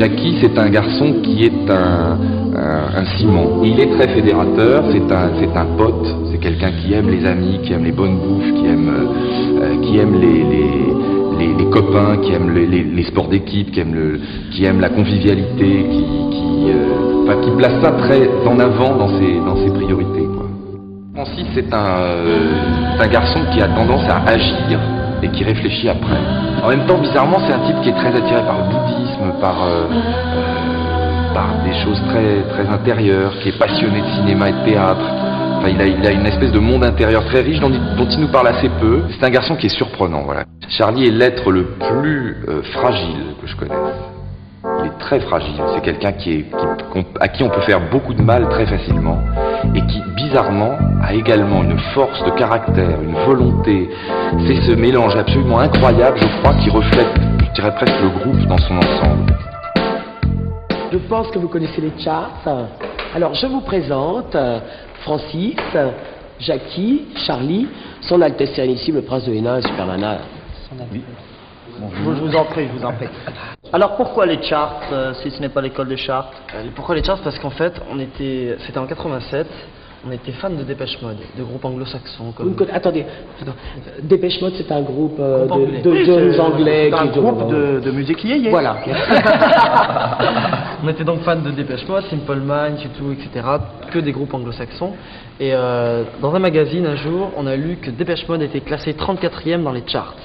Jackie, c'est un garçon qui est un, un, ciment. Il est très fédérateur, c'est un, c'est pote, c'est quelqu'un qui aime les amis, qui aime les bonnes bouffes, qui aime, euh, les, copains, qui aime les, sports d'équipe, qui aime, la convivialité, euh, qui place ça très en avant dans ses, priorités. Francis, c'est euh, un garçon qui a tendance à agir et qui réfléchit après. En même temps, bizarrement, c'est un type qui est très attiré par le bouddhisme, par, euh, euh, par des choses très, très intérieures, qui est passionné de cinéma et de théâtre. Enfin, il a, il a une espèce de monde intérieur très riche dont, dont il nous parle assez peu. C'est un garçon qui est surprenant, voilà. Charlie est l'être le plus euh, fragile que je connaisse. Il est très fragile. C'est quelqu'un qui qui, à qui on peut faire beaucoup de mal très facilement et qui, bizarrement, a également une force de caractère, une volonté. C'est ce mélange absolument incroyable, je crois, qui reflète, je dirais presque le groupe dans son ensemble. Je pense que vous connaissez les charts. Alors, je vous présente Francis, Jackie, Charlie, son Altesse Sérénissime, le Prince de Hénin et Supermana. Oui. Bonjour. Je vous en prie, je vous en prie. Alors pourquoi les charts euh, si ce n'est pas l'école des charts? Euh, Pourquoi les charts? Parce qu'en fait, on était, c'était en 87, on était fan de Dépêche Mode, de groupes anglo-saxons. Comme... Attendez, Dépêche Mode c'est un groupe, euh, de, de, jeunes anglais. Un groupe de, de musique yéyé. Voilà. on était donc fans de Dépêche Mode, Simple Minds, tout, etc. Que des groupes anglo-saxons. Et euh, dans un magazine un jour, on a lu que Dépêche Mode était classé 34e dans les charts.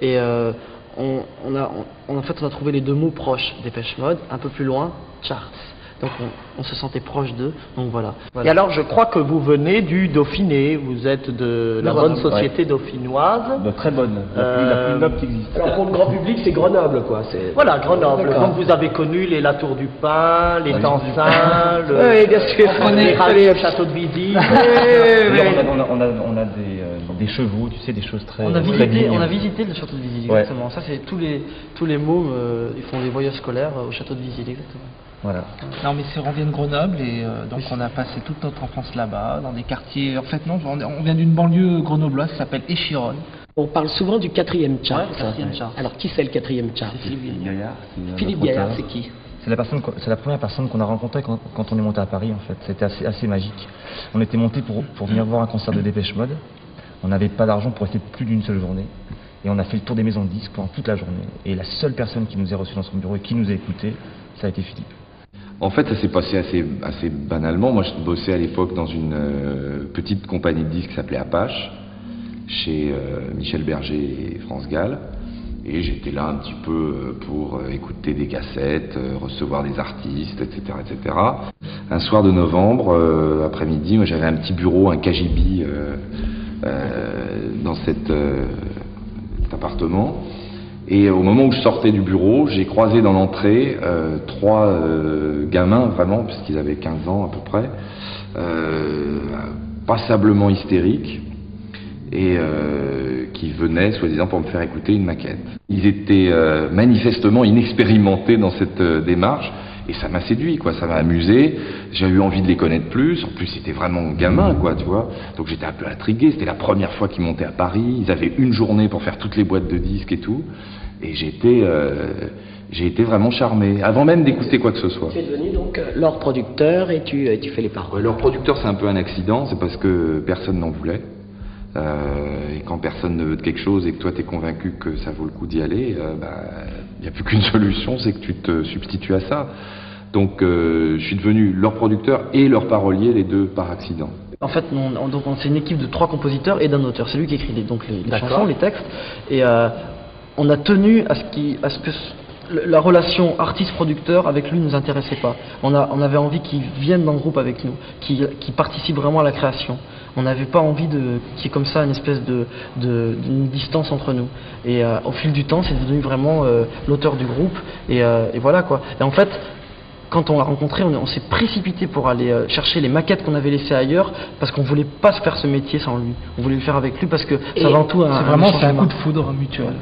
Et euh, on, on, a, on, en fait, on a trouvé les deux mots proches, Dépêche Mode, un peu plus loin, charts. Donc on, on se sentait proche d'eux, donc voilà. voilà. Et alors je crois que vous venez du Dauphiné, vous êtes de la bonne société ouais. dauphinoise. De très bonne, la, euh, plus, la plus noble qui existe. Alors pour le grand public c'est Grenoble quoi. Voilà, Grenoble. Donc vous avez connu les La Tour du Pin, les Tansins, le, oui, bien sûr. on est allé au château de Vizy. on, a, on, a, on a des, euh, des chevaux, tu sais, des choses très... On a très visité, on a visité le château de Vizy, exactement. Ouais. Ça c'est tous les, tous les mômes, euh, ils font des voyages scolaires au château de Vizy, exactement. Voilà. Non, mais c'est on vient de Grenoble et euh, donc on a passé toute notre enfance là-bas, dans des quartiers. En fait, non, on vient d'une banlieue grenobloise qui s'appelle Échirol. On parle souvent du quatrième chart. Ouais, quatrième chart. Alors, qui c'est le quatrième C'est Philippe Gaillard. Philippe Gaillard, c'est qui? C'est la, personne, c'est la première personne qu'on a rencontrée quand, quand, on est monté à Paris, en fait. C'était assez, assez magique. On était monté pour, pour venir voir un concert de Dépêche Mode. On n'avait pas d'argent pour rester plus d'une seule journée. Et on a fait le tour des maisons de disques pendant toute la journée. Et la seule personne qui nous a reçus dans son bureau et qui nous a écoutés, ça a été Philippe. En fait, ça s'est passé assez, assez banalement. Moi, je bossais à l'époque dans une euh, petite compagnie de disques qui s'appelait Apache, chez euh, Michel Berger et France Gall. Et j'étais là un petit peu pour euh, écouter des cassettes, recevoir des artistes, etc., etc. Un soir de novembre, après-midi, j'avais un petit bureau, un KGB dans cet appartement. Et au moment où je sortais du bureau, j'ai croisé dans l'entrée euh, trois euh, gamins, vraiment, puisqu'ils avaient 15 ans à peu près, euh, passablement hystériques, et qui venaient, soi-disant, pour me faire écouter une maquette. Ils étaient manifestement inexpérimentés dans cette démarche, et ça m'a séduit, quoi, ça m'a amusé, j'ai eu envie de les connaître plus, en plus c'était vraiment gamin, quoi, tu vois, donc j'étais un peu intrigué, c'était la première fois qu'ils montaient à Paris, ils avaient une journée pour faire toutes les boîtes de disques et tout, et j'étais, euh, j'ai été vraiment charmé, avant même d'écouter quoi que ce soit. Tu es devenu donc leur producteur et tu, tu fais les paroles. Leur producteur c'est un peu un accident, c'est parce que personne n'en voulait. Euh, et quand personne ne veut de quelque chose et que toi tu es convaincu que ça vaut le coup d'y aller, il euh, n'y bah, a plus qu'une solution, c'est que tu te substitues à ça. Donc euh, je suis devenu leur producteur et leur parolier, les deux par accident. En fait, on, on, donc c'est une équipe de trois compositeurs et d'un auteur. C'est lui qui écrit les, donc les, les chansons, les textes. Et euh, on a tenu à ce, qui, à ce que la relation artiste-producteur avec lui ne nous intéressait pas. On, a, on avait envie qu'il vienne dans le groupe avec nous, qu'il qu participe vraiment à la création. On n'avait pas envie qu'il y ait comme ça une espèce de, distance entre nous. Et euh, au fil du temps, c'est devenu vraiment euh, l'auteur du groupe. Et, euh, et, voilà quoi. Et en fait, quand on l'a rencontré, on, on s'est précipité pour aller chercher les maquettes qu'on avait laissées ailleurs parce qu'on voulait pas se faire ce métier sans lui. On voulait le faire avec lui parce que c'est avant tout un. C'est vraiment un coup de foudre mutuel.